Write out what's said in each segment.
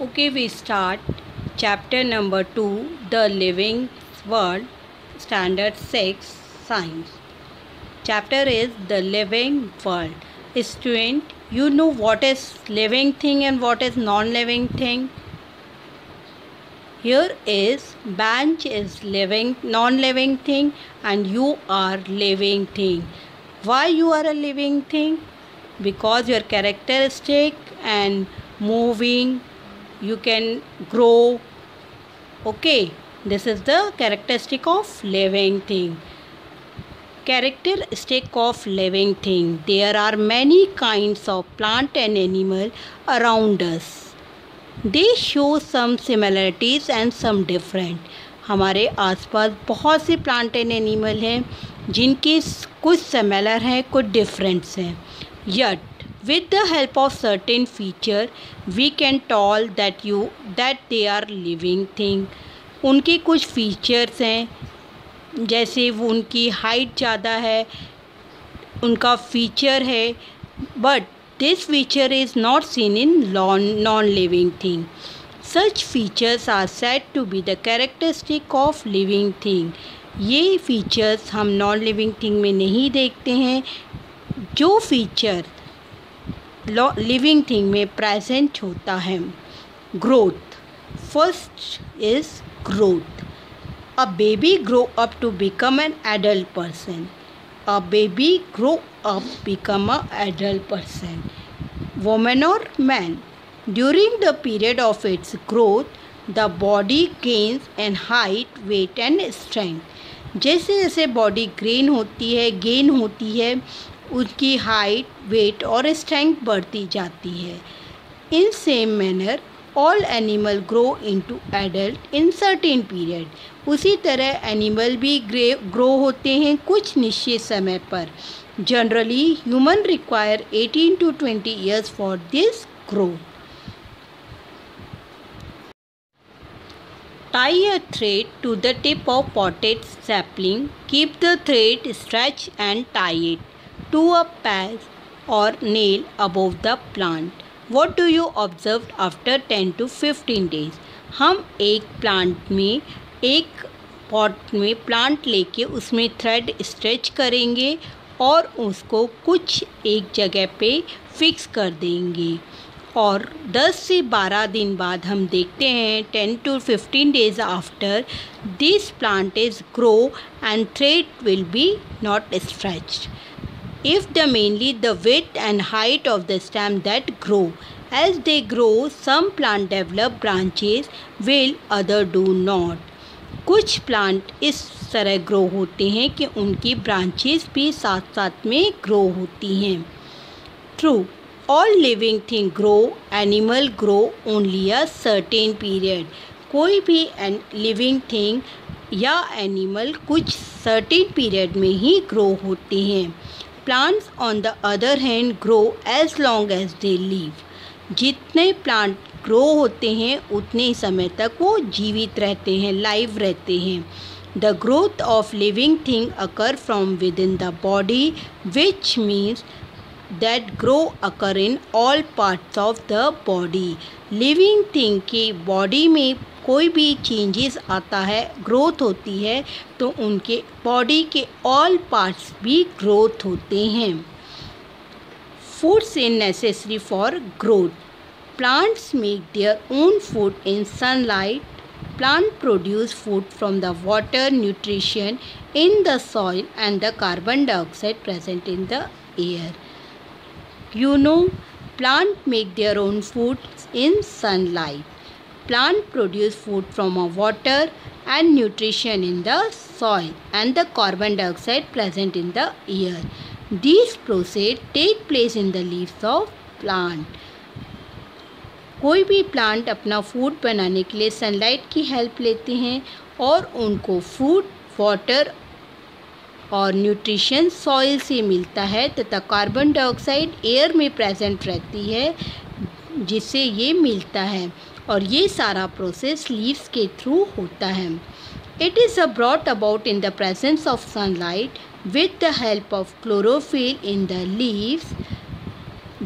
Okay, we start chapter number 2 The Living World, Standard 6 Science. Chapter is The Living World. Student, you know what is living thing and what is non-living thing? Here is bench is living non-living thing and you are living thing. Why you are a living thing? Because your characteristic and moving you can grow okay this is the characteristic of living thing characteristic of living thing there are many kinds of plant and animal around us they show some similarities and some different हमारे आसपास बहुत से plant and animal हैं जिनके कुछ similar हैं कुछ differences हैं yet with the help of certain feature, we can tell that you, that they are living thing. उनके कुछ फीचर्स हैं, जैसे वो उनकी हाइट ज़्यादा है, उनका फीचर है but this feature is not seen in non living thing such features are set to be the characteristic of living thing ये फीचर्स हम नॉन लिविंग थिंग में नहीं देखते हैं। जो फीचर लिविंग थिंग में प्रेजेंट होता है। Growth first is growth a baby grow up to become an adult person a baby grow up become a adult person women और man during the period of its growth the body gains and height weight and strength जैसे जैसे body grain होती है gain होती है उसकी height weight और strength बढ़ती जाती है in same manner all animal grow into adult in certain period उसी तरह एनिमल भी ग्रे ग्रो होते हैं कुछ निश्चित समय पर generally human require 18 to 20 years for this growth Tie a thread to the tip of potted sapling. Keep the thread stretched and tie. To a patch or nail above the plant. What do you observe after 10 to 15 days? हम एक plant में, एक pot में plant लेके उसमें thread stretch करेंगे और उसको कुछ एक जगह पे फिक्स कर देंगे और 10 से 12 दिन बाद हम देखते हैं 10 to 15 days after this plant is grow and thread will be not stretched if the mainly the width and height of the stem that grow. As they grow, some plant develop branches while other do not. कुछ plant इस तरह grow होते हैं कि उनकी branches भी साथ साथ में ग्रो होती हैं true all living thing grow animal grow only a certain period कोई भी लिविंग थिंग या एनिमल कुछ सर्टेन पीरियड में ही ग्रो होते हैं plants on the other hand grow as long as they live जितने प्लांट ग्रो होते हैं, उतने समय तक वो जीवित रहते हैं लाइव रहते हैं. The growth of living thing occur from within the body which means that grow occur in all parts of the body living thing की बॉडी में कोई भी चेंजेस आता है ग्रोथ होती है तो उनके बॉडी के ऑल पार्ट्स भी ग्रोथ होते हैं। Foods in necessary for growth plants make their own food in sunlight plant produce food from the water nutrition in the soil and the carbon dioxide present in the air you know plant make their own food in sunlight Plant produce food from a water and nutrition in the soil and the carbon dioxide present in the air. These process take place in the leaves of plant. कोई भी plant अपना food बनाने के लिए sunlight की help लेते हैं और उनको फ़ूड वाटर और न्यूट्रिशन सॉइल से मिलता है तथा कार्बन डाइऑक्साइड एयर में प्रेजेंट रहती है जिससे ये मिलता है और ये सारा प्रोसेस लीव्स के थ्रू होता है। It is a brought about in the presence of sunlight with the help of chlorophyll in the leaves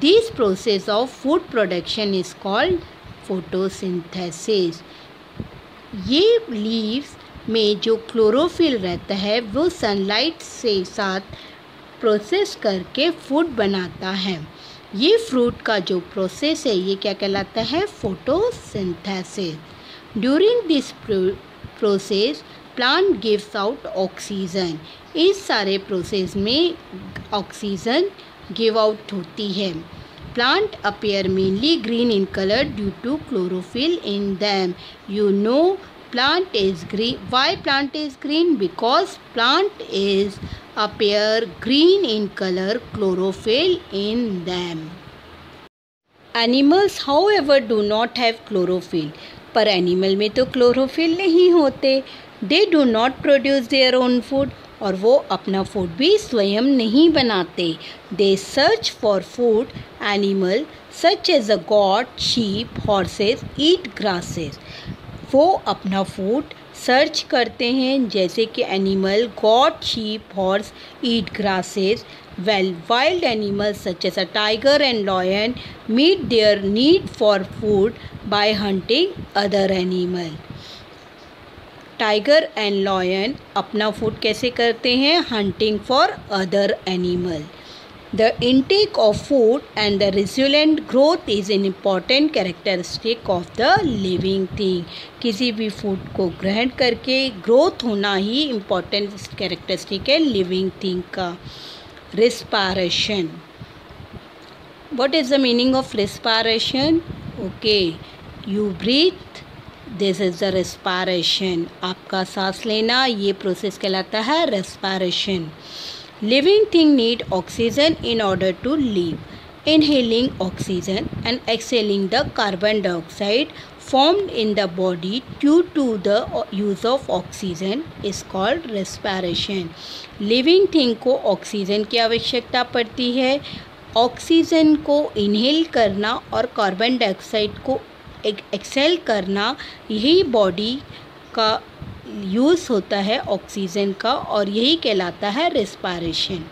this process of food production is called photosynthesis ये लीव्स में जो क्लोरोफिल रहता है, वो sunlight से साथ प्रोसेस करके फ़ूड बनाता है। ये फ्रूट का जो प्रोसेस है, ये क्या कहलाता है? Photosynthesis during this process plant gives out oxygen इस सारे प्रोसेस में ऑक्सीजन गिव आउट होती है। Plant appear mainly green in colour due to chlorophyll in them you know plant is green. Why plant is green? Because plant is appear green in color, chlorophyll in them. Animals, however, do not have chlorophyll. पर animal में तो chlorophyll नहीं होते। They do not produce their own food और वो अपना food भी स्वयं नहीं बनाते। They search for food animal such as a goat sheep horses eat grasses वो अपना फ़ूड सर्च करते हैं, जैसे कि animal goat sheep horse eat grasses well wild animals such as a tiger and lion meet their need for food by hunting other animal tiger and lion अपना food कैसे करते हैं? Hunting for other animal The intake of food and the resilient growth is an important characteristic of the living thing. किसी भी food को ग्रहण करके growth होना ही इंपॉर्टेंट कैरेक्टरिस्टिक है लिविंग थिंग का respiration what is the meaning of respiration okay you breathe this is the respiration आपका सांस लेना ये प्रोसेस कहलाता है respiration Living things need oxygen in order to live. Inhaling oxygen and exhaling the carbon dioxide formed in the body due to the use of oxygen is called respiration. Living thing को oxygen की आवश्यकता पड़ती है oxygen को inhale करना और carbon dioxide को Excel करना यही बॉडी का यूज़ होता है ऑक्सीजन का और यही कहलाता है respiration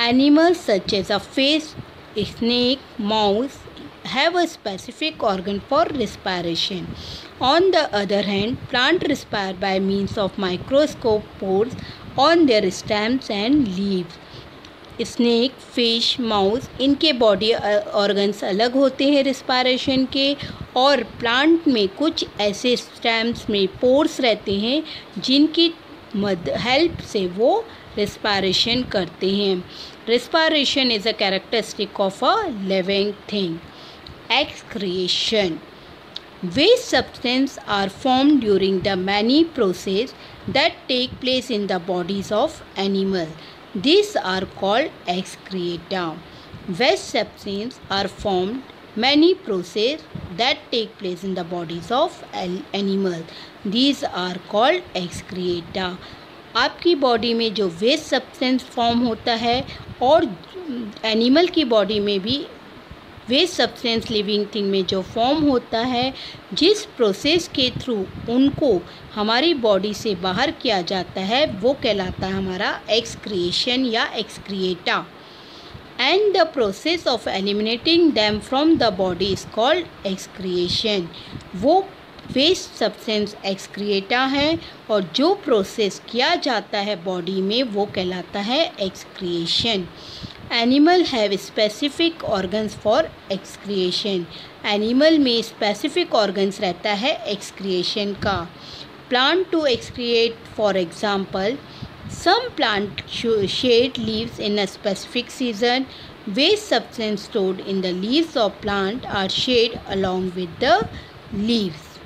animals such as a fish snake mouse have a specific organ for respiration. On the other hand plant respire by means of microscope pores on their stems and leaves snake fish mouse इनके body organs अलग होते हैं respiration के और plant में कुछ ऐसे stamps में पोर्स रहते हैं जिनकी मद, हेल्प से वो रिस्पायरेशन करते हैं। Respiration is a characteristic of a living thing. Excretion. Waste substance are form during the many process that take place in the bodies of animal. This are called excreta. Waste substance are formed many processes that take place in the bodies of animal. These are called excreta. आपकी body में जो waste substance form होता है और animal की body में भी waste substance living thing में जो फॉर्म होता है, जिस प्रोसेस के थ्रू उनको हमारी बॉडी से बाहर किया जाता है, वो कहलाता है हमारा एक्सक्रिएशन या excreta and the process of eliminating them from the body is called excretion. वो वेस्ट सब्सटेंस एक्सक्रिएटा है और जो प्रोसेस किया जाता है बॉडी में, वो कहलाता है excretion animal have specific organs for excretion animal में स्पेसिफिक ऑर्गन्स रहता है एक्सक्रिएशन का. Plant to excrete for example Some plant shed leaves in a specific season. Waste substance stored in the leaves of plant are shed along with the leaves.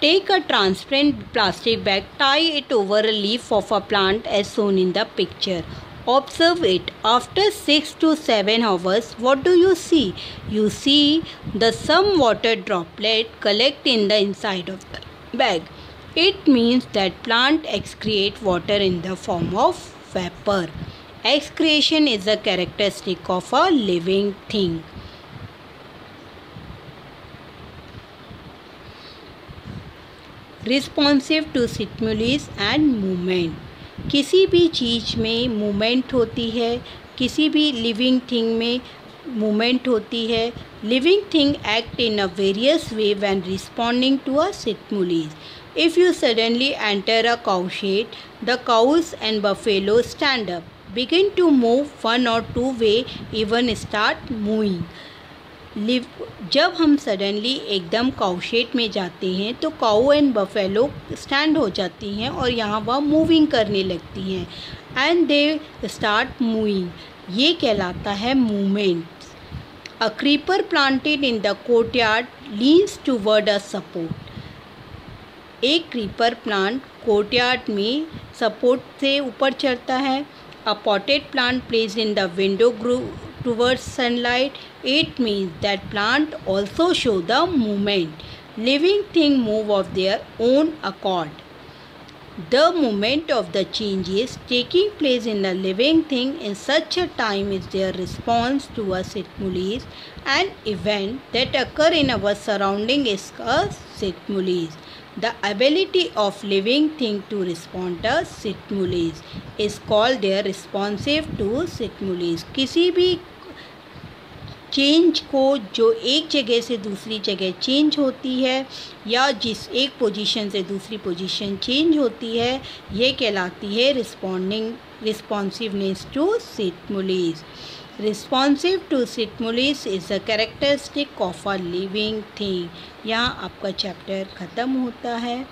Take a transparent plastic bag, tie it over a leaf of a plant as shown in the picture. Observe it. After 6 to 7 hours, what do you see? You see the some water droplet collect in the inside of the bag. It means that plant excrete water in the form of vapor. Excretion is a characteristic of a living thing. Responsive to stimulus and movement किसी भी चीज़ में movement होती है किसी भी living thing में movement होती है living thing act in a various way when responding to a stimulus if you suddenly enter a cow shed the cows and buffalo stand up begin to move one or two way even start moving live जब हम suddenly एकदम काउशेट में जाते हैं तो cow and buffalo stand हो जाती हैं और यहाँ वह मूविंग करने लगती हैं एंड दे स्टार्ट मूविंग ये कहलाता है movement a creeper planted in the courtyard leans toward a support एक क्रीपर प्लांट कोर्टयार्ड में सपोर्ट से ऊपर चढ़ता है। A potted plant placed in the window grew towards sunlight it means that plant also show the movement living thing move of their own accord the movement of the changes taking place in the living thing in such a time is their response to a stimulus and event that occur in our surrounding is a stimulus the ability of living thing to respond to stimulus is called their responsive to stimulus किसी भी change को जो एक जगह से दूसरी जगह change होती है या जिस एक पोजीशन से दूसरी पोजीशन चेंज होती है ये कहलाती है responding responsiveness to stimulus responsive to stimulus is a characteristic of a living thing यहाँ आपका चैप्टर ख़त्म होता है।